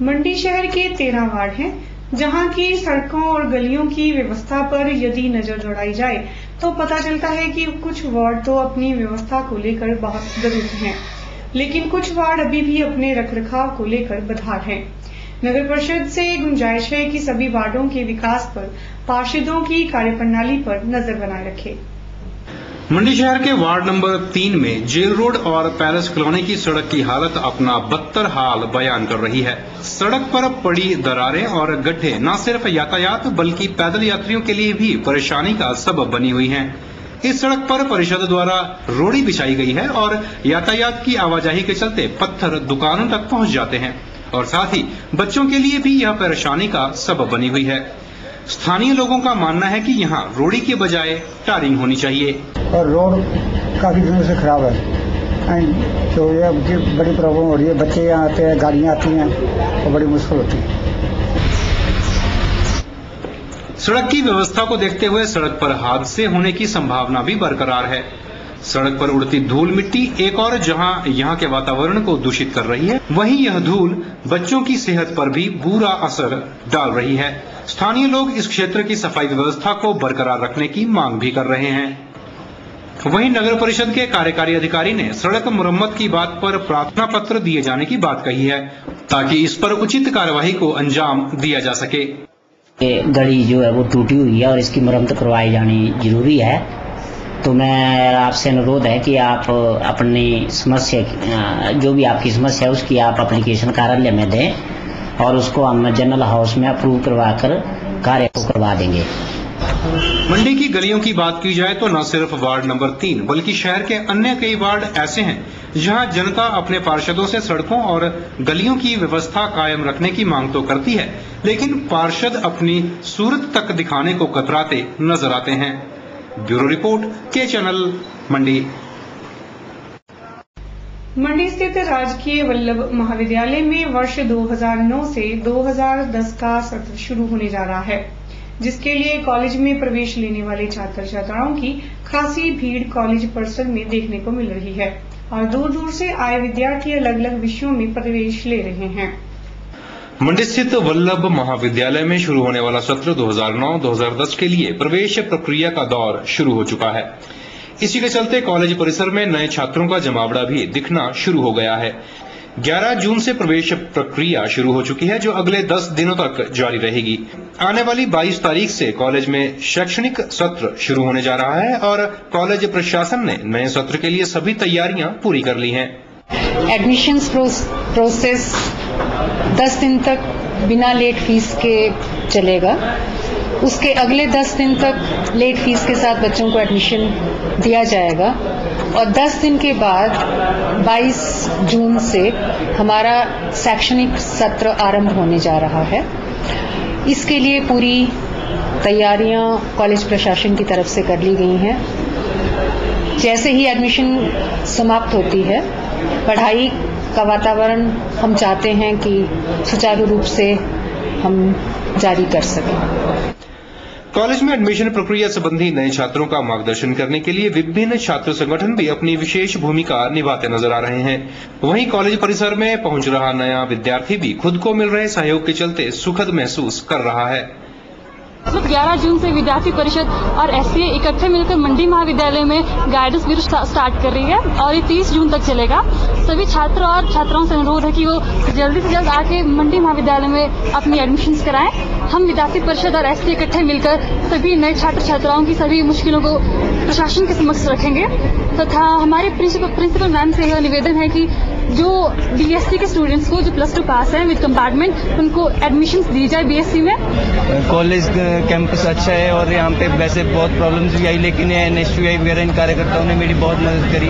मंडी शहर के तेरह वार्ड हैं, जहाँ की सड़कों और गलियों की व्यवस्था पर यदि नज़र दौड़ाई जाए तो पता चलता है कि कुछ वार्ड तो अपनी व्यवस्था को लेकर बहुत दुरुस्त हैं, लेकिन कुछ वार्ड अभी भी अपने रखरखाव को लेकर बदहाल हैं। नगर परिषद से गुंजाइश है कि सभी वार्डों के विकास पर पार्षदों की कार्यप्रणाली पर नज़र बनाए रखे। मंडी शहर के वार्ड नंबर तीन में जेल रोड और पैलेस कॉलोनी की सड़क की हालत अपना बदतर हाल बयान कर रही है। सड़क पर पड़ी दरारें और गड्ढे न सिर्फ़ यातायात, बल्कि पैदल यात्रियों के लिए भी परेशानी का सबब बनी हुई हैं। इस सड़क पर परिषद द्वारा रोड़ी बिछाई गई है और यातायात की आवाजाही के चलते पत्थर दुकानों तक पहुँच जाते हैं। और साथ ही बच्चों के लिए भी यह परेशानी का सबब बनी हुई है। स्थानीय लोगों का मानना है कि यहाँ रोड़ी के बजाय टारिंग होनी चाहिए। और रोड काफ़ी दिनों से खराब है। तो ये बड़ी प्रॉब्लम हो रही है बच्चे यहाँ आते हैं गाड़ियाँ आती हैं तो बड़ी मुश्किल होती है। सड़क की व्यवस्था को देखते हुए सड़क पर हादसे होने की संभावना भी बरकरार है। सड़क पर उड़ती धूल मिट्टी एक और जहाँ यहाँ के वातावरण को दूषित कर रही है, वहीं यह धूल बच्चों की सेहत पर भी बुरा असर डाल रही है। स्थानीय लोग इस क्षेत्र की सफ़ाई व्यवस्था को बरकरार रखने की मांग भी कर रहे हैं। वहीं नगर परिषद के कार्यकारी अधिकारी ने सड़क मुरम्मत की बात पर प्रार्थना पत्र दिए जाने की बात कही है, ताकि इस पर उचित कार्यवाही को अंजाम दिया जा सके। गली जो है वो टूटी हुई है और इसकी मरम्मत करवाई जानी ज़रूरी है। तो मैं आपसे अनुरोध है कि आप अपनी समस्या जो भी आपकी समस्या है, उसकी आप एप्लीकेशन कार्यालय में दें और उसको हम जनरल हाउस में अप्रूव करवा कर कार्य को करवा देंगे। मंडी की गलियों की बात की जाए तो न सिर्फ़ वार्ड नंबर तीन, बल्कि शहर के अन्य कई वार्ड ऐसे हैं, जहाँ जनता अपने पार्षदों से सड़कों और गलियों की व्यवस्था कायम रखने की मांग तो करती है, लेकिन पार्षद अपनी सूरत तक दिखाने को कतराते नज़र आते हैं। Bureau report, K channel, Mandi. Mandi स्थित राजकीय वल्लभ महाविद्यालय में वर्ष 2009 से 2010 का सत्र शुरू होने जा रहा है, जिसके लिए कॉलेज में प्रवेश लेने वाले छात्र छात्राओं की खासी भीड़ कॉलेज परिसर में देखने को मिल रही है और दूर दूर से आए विद्यार्थी अलग अलग विषयों में प्रवेश ले रहे हैं। मंडी स्थित वल्लभ महाविद्यालय में शुरू होने वाला सत्र 2009-2010 के लिए प्रवेश प्रक्रिया का दौर शुरू हो चुका है। इसी के चलते कॉलेज परिसर में नए छात्रों का जमावड़ा भी दिखना शुरू हो गया है। 11 जून से प्रवेश प्रक्रिया शुरू हो चुकी है, जो अगले 10 दिनों तक जारी रहेगी। आने वाली 22 तारीख से कॉलेज में शैक्षणिक सत्र शुरू होने जा रहा है और कॉलेज प्रशासन ने नए सत्र के लिए सभी तैयारियाँ पूरी कर ली हैं। एडमिशंस प्रोसेस 10 दिन तक बिना लेट फ़ीस के चलेगा। उसके अगले 10 दिन तक लेट फ़ीस के साथ बच्चों को एडमिशन दिया जाएगा। और 10 दिन के बाद 22 जून से हमारा शैक्षणिक सत्र आरंभ होने जा रहा है। इसके लिए पूरी तैयारियाँ कॉलेज प्रशासन की तरफ़ से कर ली गई हैं। जैसे ही एडमिशन समाप्त होती है, पढ़ाई का वातावरण हम चाहते हैं कि सुचारू रूप से हम जारी कर सकें। कॉलेज में एडमिशन प्रक्रिया संबंधी नए छात्रों का मार्गदर्शन करने के लिए विभिन्न छात्र संगठन भी अपनी विशेष भूमिका निभाते नज़र आ रहे हैं। वहीं कॉलेज परिसर में पहुँच रहा नया विद्यार्थी भी खुद को मिल रहे सहयोग के चलते सुखद महसूस कर रहा है। मतलब 11 जून से विद्यार्थी परिषद और एस इकट्ठे मिलकर मंडी महाविद्यालय में गाइडेंस ब्यूरो स्टार्ट कर रही है और ये 30 जून तक चलेगा। सभी छात्र और छात्राओं से अनुरोध है कि वो जल्दी से जल्द आके मंडी महाविद्यालय में अपनी एडमिशन कराएँ। हम विद्यार्थी परिषद और एस इकट्ठे मिलकर सभी नए छात्र छात्राओं की सभी मुश्किलों को प्रशासन के समक्ष रखेंगे। तथा हमारे प्रिंसिपल प्रिंसिपल मैम से यह निवेदन है कि जो बीएससी के स्टूडेंट्स को जो प्लस टू पास है विद कंपार्टमेंट उनको एडमिशन दी जाए बीएससी में? कॉलेज कैंपस अच्छा है और यहाँ पे वैसे बहुत प्रॉब्लम्स भी आई, लेकिन एन एस यू आई वगैरह इन कार्यकर्ताओं ने मेरी बहुत मदद करी।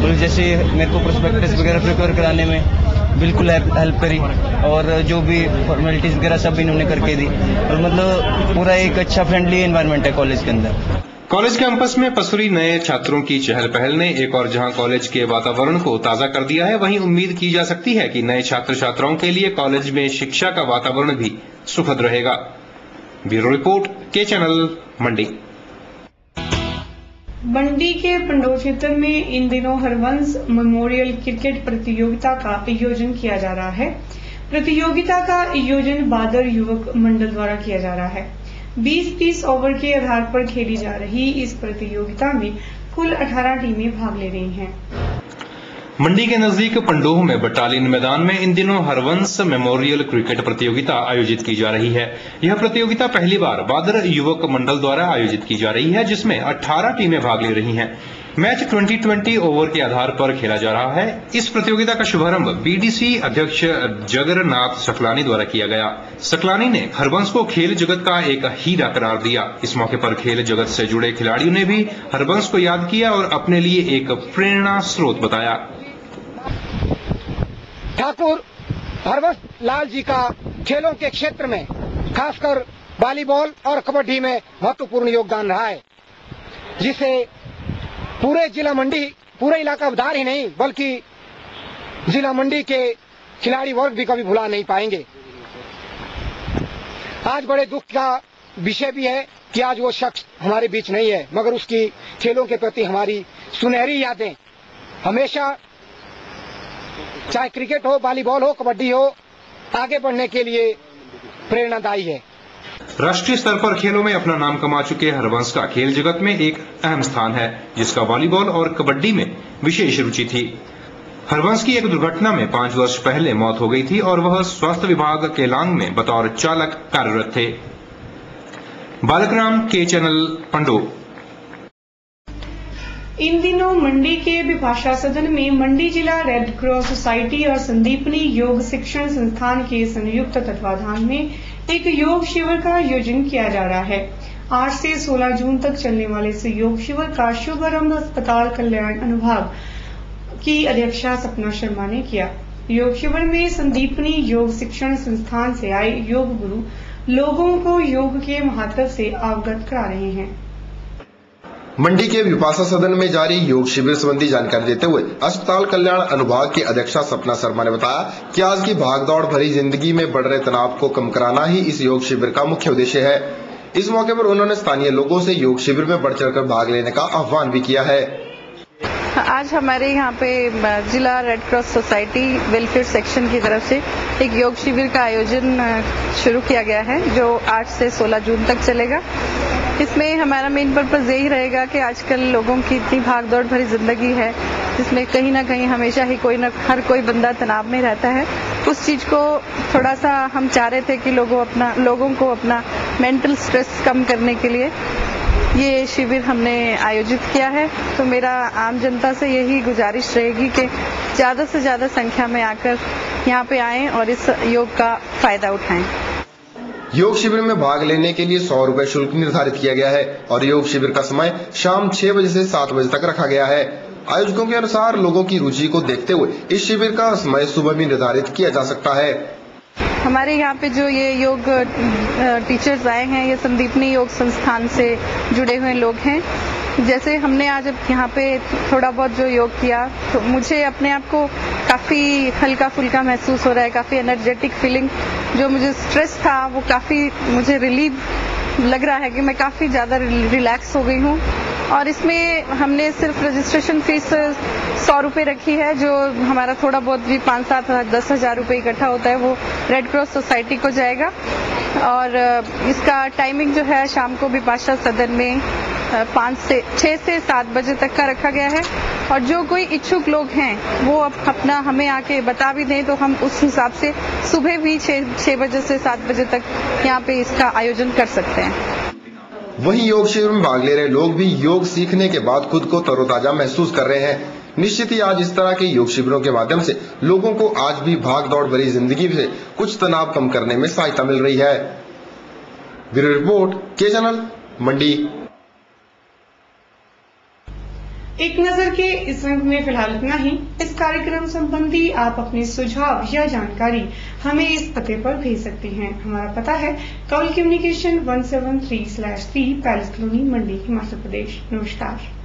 और जैसे मेरे को प्रोस्पेक्टस वगैरह प्रिपेयर कराने में बिल्कुल हेल्प करी और जो भी फॉर्मेलिटीज वगैरह सब इन्होंने करके दी। और मतलब पूरा एक अच्छा फ्रेंडली इन्वायरमेंट है कॉलेज के अंदर। कॉलेज कैंपस में पसरी नए छात्रों की चहल पहल ने एक और जहाँ कॉलेज के वातावरण को ताज़ा कर दिया है, वहीं उम्मीद की जा सकती है कि नए छात्र छात्राओं के लिए कॉलेज में शिक्षा का वातावरण भी सुखद रहेगा। Bureau report, K channel, Mandi. Mandi के पंडोर क्षेत्र में इन दिनों हरवंश मेमोरियल क्रिकेट प्रतियोगिता का आयोजन किया जा रहा है। प्रतियोगिता का आयोजन बादर युवक मंडल द्वारा किया जा रहा है। 20 तीस ओवर के आधार पर खेली जा रही इस प्रतियोगिता में कुल 18 टीमें भाग ले रही हैं। मंडी के नज़दीक पंडोह में बटालियन मैदान में इन दिनों हरवंश मेमोरियल क्रिकेट प्रतियोगिता आयोजित की जा रही है। यह प्रतियोगिता पहली बार बादर युवक मंडल द्वारा आयोजित की जा रही है, जिसमें 18 टीमें भाग ले रही हैं। मैच 2020 ओवर के आधार पर खेला जा रहा है। इस प्रतियोगिता का शुभारंभ बीडीसी अध्यक्ष जगरनाथ सकलानी द्वारा किया गया। सकलानी ने हरवंश को खेल जगत का एक हीरा करार दिया। इस मौके पर खेल जगत से जुड़े खिलाड़ियों ने भी हरवंश को याद किया और अपने लिए एक प्रेरणा स्रोत बताया। ठाकुर, हरवंश लाल जी का खेलों के क्षेत्र में, खासकर वॉलीबॉल और कबड्डी में महत्वपूर्ण योगदान रहा है, जिसे पूरे जिला मंडी, पूरे इलाका उधार ही नहीं, बल्कि जिला मंडी के खिलाड़ी वर्ग भी कभी भुला नहीं पाएँगे। आज बड़े दुख का विषय भी है कि आज वो शख्स हमारे बीच नहीं है, मगर उसकी खेलों के प्रति हमारी सुनहरी यादें। हमेशा चाहे क्रिकेट हो, वॉलीबॉल हो, कबड्डी हो, आगे बढ़ने के लिए प्रेरणादायी है। राष्ट्रीय स्तर पर खेलों में अपना नाम कमा चुके हरवंश का खेल जगत में एक अहम स्थान है, जिसका वॉलीबॉल और कबड्डी में विशेष रुचि थी। हरवंश की एक दुर्घटना में पाँच वर्ष पहले मौत हो गई थी और वह स्वास्थ्य विभाग के लांग में बतौर चालक कार्यरत थे। बालक राम के चैनल पंडो। इन दिनों मंडी के विभाषा सदन में मंडी जिला रेड क्रॉस सोसाइटी और संदीपनी योग शिक्षण संस्थान के संयुक्त तत्वाधान में एक योग शिविर का आयोजन किया जा रहा है। आज से 16 जून तक चलने वाले इस योग शिविर का शुभारंभ अस्पताल कल्याण अनुभाग की अध्यक्षा सपना शर्मा ने किया। योग शिविर में संदीपनी योग शिक्षण संस्थान से आए योग गुरु लोगों को योग के महत्व से अवगत करा रहे हैं। मंडी के विपाशा सदन में जारी योग शिविर संबंधी जानकारी देते हुए अस्पताल कल्याण अनुभाग की अध्यक्षा सपना शर्मा ने बताया कि आज की भागदौड़ भरी ज़िंदगी में बढ़ रहे तनाव को कम कराना ही इस योग शिविर का मुख्य उद्देश्य है। इस मौके पर उन्होंने स्थानीय लोगों से योग शिविर में बढ़ चढ़कर भाग लेने का आह्वान भी किया है। आज हमारे यहाँ पे जिला red cross society welfare section की तरफ़ से एक योग शिविर का आयोजन शुरू किया गया है, जो 8 से 16 जून तक चलेगा। इसमें हमारा मेन पर्पज यही रहेगा कि आजकल लोगों की इतनी भाग दौड़ भरी ज़िंदगी है, जिसमें कहीं ना कहीं हमेशा ही कोई ना, हर कोई बंदा तनाव में रहता है। उस चीज़ को थोड़ा सा हम चाह रहे थे कि लोगों अपना, लोगों को अपना मेंटल स्ट्रेस कम करने के लिए ये शिविर हमने आयोजित किया है। तो मेरा आम जनता से यही गुजारिश रहेगी कि ज़्यादा से ज़्यादा संख्या में आकर यहाँ पे आएँ और इस योग का फ़ायदा उठाएँ। योग शिविर में भाग लेने के लिए सौ रूपए शुल्क निर्धारित किया गया है और योग शिविर का समय शाम छह बजे से सात बजे तक रखा गया है। आयोजकों के अनुसार लोगों की रुचि को देखते हुए इस शिविर का समय सुबह भी निर्धारित किया जा सकता है। हमारे यहाँ पे जो ये योग टीचर्स आए हैं, ये संदीपनी योग संस्थान से जुड़े हुए लोग हैं। जैसे हमने आज यहाँ पे थोड़ा बहुत जो योग किया तो मुझे अपने आप को काफ़ी हल्का फुल्का महसूस हो रहा है, काफ़ी एनर्जेटिक फीलिंग जो मुझे स्ट्रेस था, वो काफ़ी मुझे रिलीव लग रहा है कि मैं काफ़ी ज़्यादा रिलैक्स हो गई हूँ। और इसमें हमने सिर्फ़ रजिस्ट्रेशन फ़ीस सौ रुपये रखी है, जो हमारा थोड़ा बहुत भी पाँच सात दस हज़ार रुपये इकट्ठा होता है, वो रेड क्रॉस सोसाइटी को जाएगा। और इसका टाइमिंग जो है शाम को विपाशा सदन में पाँच से छः से सात बजे तक का रखा गया है। और जो कोई इच्छुक लोग हैं, वो अब अपना हमें आके बता भी दें तो हम उस हिसाब से सुबह भी छः बजे से सात बजे तक यहाँ पे इसका आयोजन कर सकते हैं। वहीं योग शिविर में भाग ले रहे लोग भी योग सीखने के बाद खुद को तरोताजा महसूस कर रहे हैं। निश्चित ही आज इस तरह के योग शिविरों के माध्यम से लोगों को आज भी भाग दौड़ भरी ज़िंदगी से कुछ तनाव कम करने में सहायता मिल रही है। Bureau report, K channel, Mandi. एक नज़र के इस अंक में फ़िलहाल इतना ही। इस कार्यक्रम संबंधी आप अपने सुझाव या जानकारी हमें इस पते पर भेज सकते हैं। हमारा पता है, Kaul communication one seven three slash three palace colony, Mandi, Himachal Pradesh. नमस्कार।